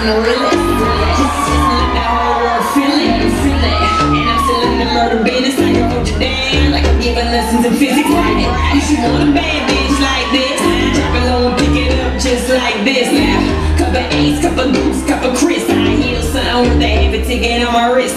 I'm the realest. Just, just let the whole world feel it, feel it. And I'm still in the murder business. I can hold you down like I'm giving lessons in physics. You should want a bad bitch like this. Drop it low and pick it up just like this. Now, cup of ace, cup of goose, cup of Chris. I heal something with a heavy ticket on my wrist.